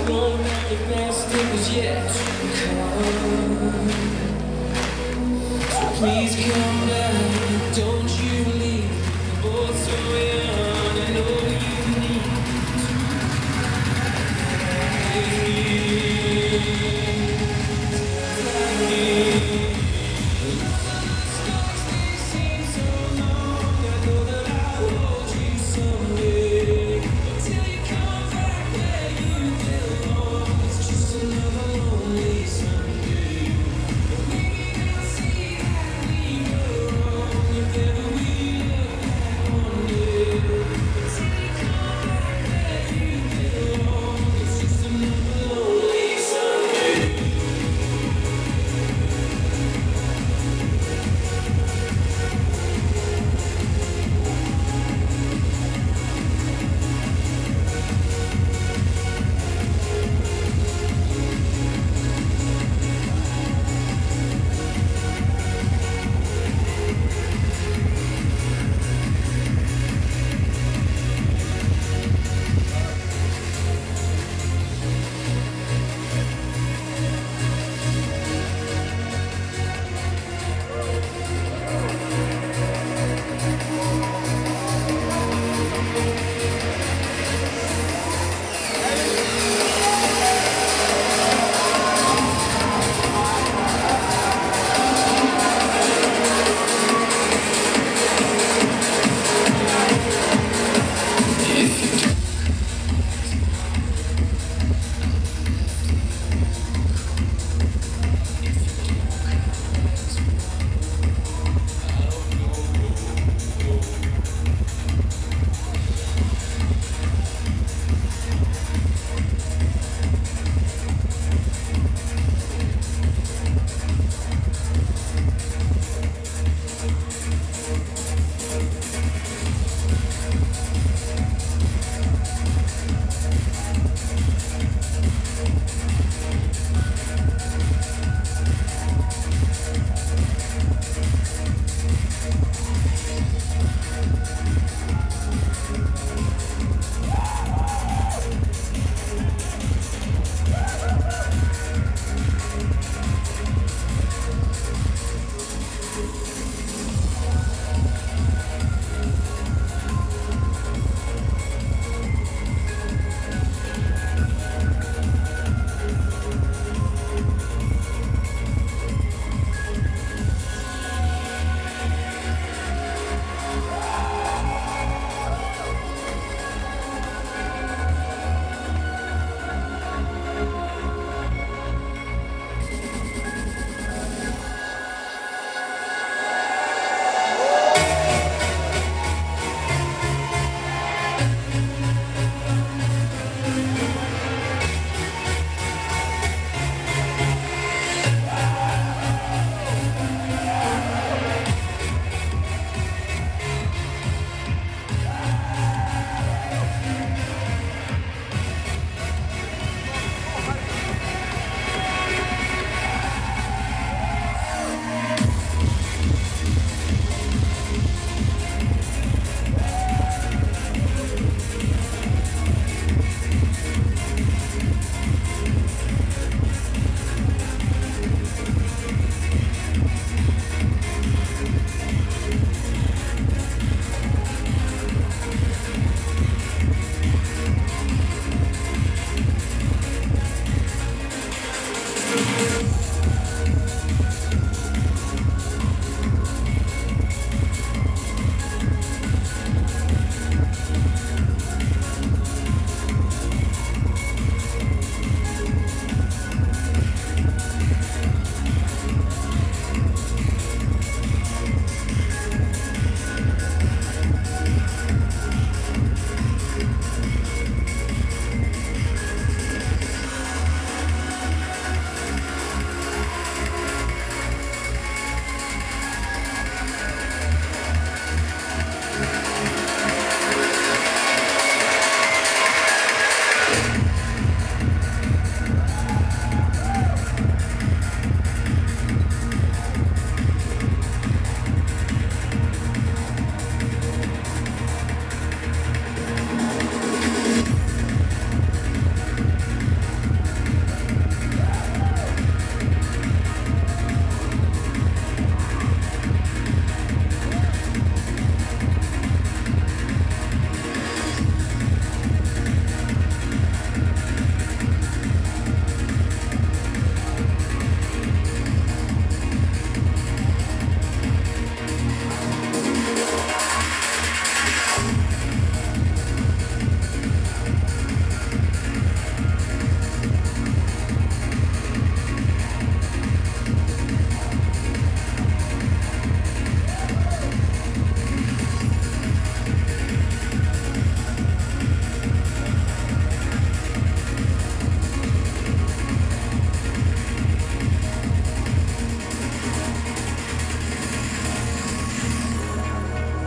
born and the it was yet to come. So please come back.